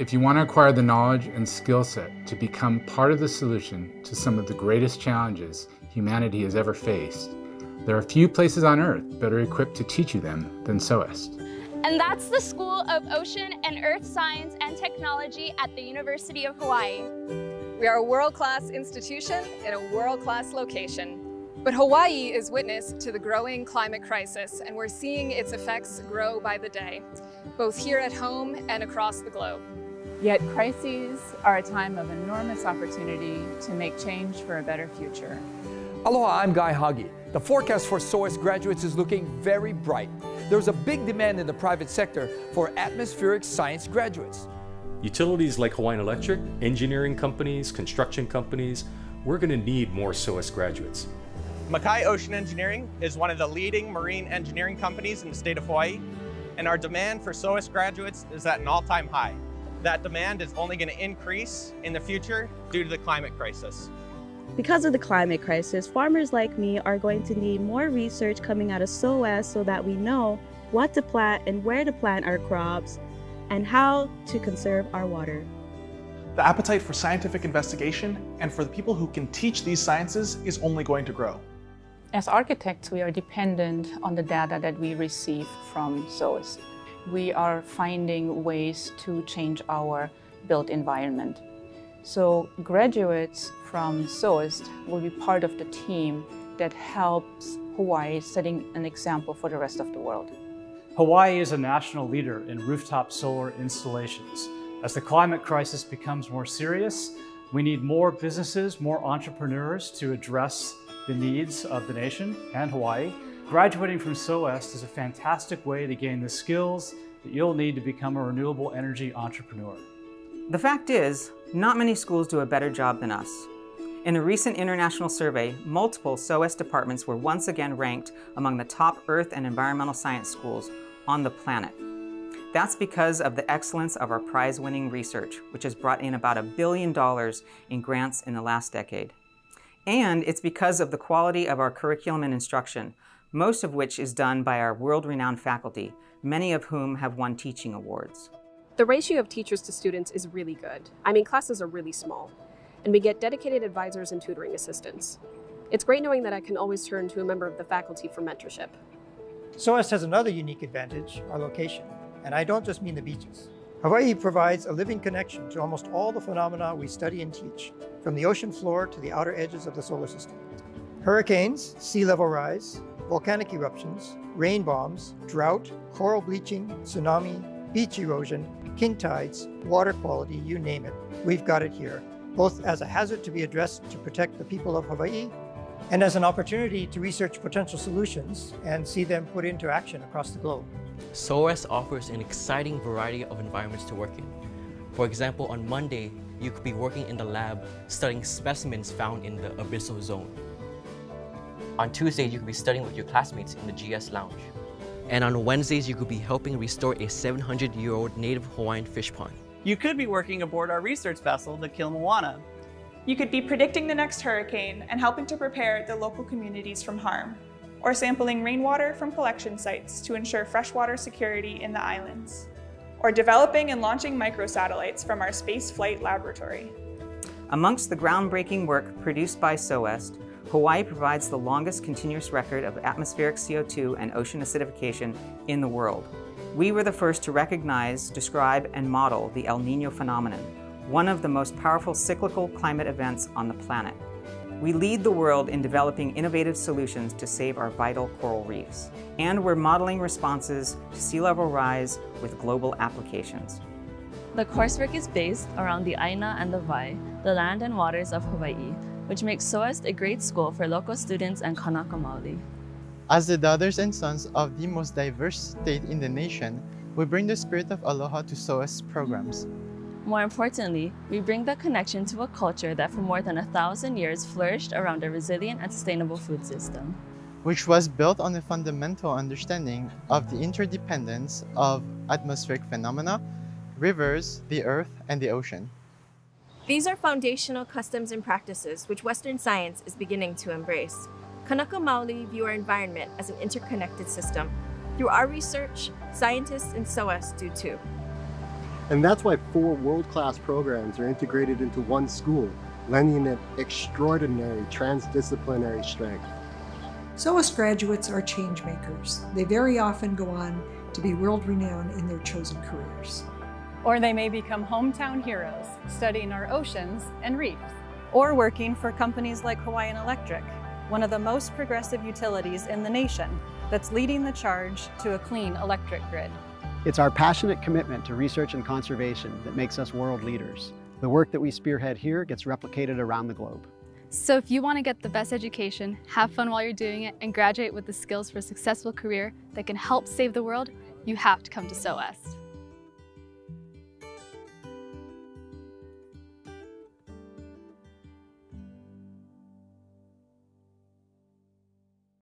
If you want to acquire the knowledge and skill set to become part of the solution to some of the greatest challenges humanity has ever faced, there are few places on earth better equipped to teach you them than SOEST. And that's the School of Ocean and Earth Science and Technology at the University of Hawaii. We are a world-class institution in a world-class location. But Hawaii is witness to the growing climate crisis, and we're seeing its effects grow by the day, both here at home and across the globe. Yet crises are a time of enormous opportunity to make change for a better future. Aloha, I'm Guy Hagi. The forecast for SOEST graduates is looking very bright. There's a big demand in the private sector for atmospheric science graduates. Utilities like Hawaiian Electric, engineering companies, construction companies, we're going to need more SOEST graduates. Makai Ocean Engineering is one of the leading marine engineering companies in the state of Hawaii, and our demand for SOEST graduates is at an all-time high. That demand is only going to increase in the future due to the climate crisis. Because of the climate crisis, farmers like me are going to need more research coming out of SOEST so that we know what to plant and where to plant our crops and how to conserve our water. The appetite for scientific investigation and for the people who can teach these sciences is only going to grow. As architects, we are dependent on the data that we receive from SOEST. We are finding ways to change our built environment. So graduates from SOEST will be part of the team that helps Hawaii setting an example for the rest of the world. Hawaii is a national leader in rooftop solar installations. As the climate crisis becomes more serious, we need more businesses, more entrepreneurs to address the needs of the nation and Hawaii. Graduating from SOEST is a fantastic way to gain the skills that you'll need to become a renewable energy entrepreneur. The fact is, not many schools do a better job than us. In a recent international survey, multiple SOEST departments were once again ranked among the top earth and environmental science schools on the planet. That's because of the excellence of our prize-winning research, which has brought in about a billion dollars in grants in the last decade. And it's because of the quality of our curriculum and instruction, most of which is done by our world-renowned faculty, many of whom have won teaching awards. The ratio of teachers to students is really good. I mean, classes are really small, and we get dedicated advisors and tutoring assistants. It's great knowing that I can always turn to a member of the faculty for mentorship. SOEST has another unique advantage, our location. And I don't just mean the beaches. Hawaii provides a living connection to almost all the phenomena we study and teach, from the ocean floor to the outer edges of the solar system. Hurricanes, sea level rise, volcanic eruptions, rain bombs, drought, coral bleaching, tsunami, beach erosion, king tides, water quality, you name it, we've got it here, both as a hazard to be addressed to protect the people of Hawaii and as an opportunity to research potential solutions and see them put into action across the globe. SOEST offers an exciting variety of environments to work in. For example, on Monday, you could be working in the lab studying specimens found in the abyssal zone. On Tuesdays, you could be studying with your classmates in the GS Lounge. And on Wednesdays, you could be helping restore a 700-year-old native Hawaiian fish pond. You could be working aboard our research vessel, the Kilo Moana. You could be predicting the next hurricane and helping to prepare the local communities from harm, or sampling rainwater from collection sites to ensure freshwater security in the islands, or developing and launching microsatellites from our space flight laboratory. Amongst the groundbreaking work produced by SOEST, Hawaii provides the longest continuous record of atmospheric CO2 and ocean acidification in the world. We were the first to recognize, describe, and model the El Nino phenomenon, one of the most powerful cyclical climate events on the planet. We lead the world in developing innovative solutions to save our vital coral reefs. And we're modeling responses to sea level rise with global applications. The coursework is based around the Aina and the Wai, the land and waters of Hawaii, which makes SOEST a great school for local students and Kanaka Maoli. As the daughters and sons of the most diverse state in the nation, we bring the spirit of aloha to SOEST programs. More importantly, we bring the connection to a culture that for more than a thousand years flourished around a resilient and sustainable food system. Which was built on a fundamental understanding of the interdependence of atmospheric phenomena, rivers, the earth, and the ocean. These are foundational customs and practices which Western science is beginning to embrace. Kanaka Maoli view our environment as an interconnected system. Through our research, scientists and SOEST do too. And that's why four world-class programs are integrated into one school, lending it extraordinary transdisciplinary strength. SOEST graduates are change makers. They very often go on to be world renowned in their chosen careers. Or they may become hometown heroes, studying our oceans and reefs. Or working for companies like Hawaiian Electric, one of the most progressive utilities in the nation that's leading the charge to a clean electric grid. It's our passionate commitment to research and conservation that makes us world leaders. The work that we spearhead here gets replicated around the globe. So if you want to get the best education, have fun while you're doing it, and graduate with the skills for a successful career that can help save the world, you have to come to SOEST.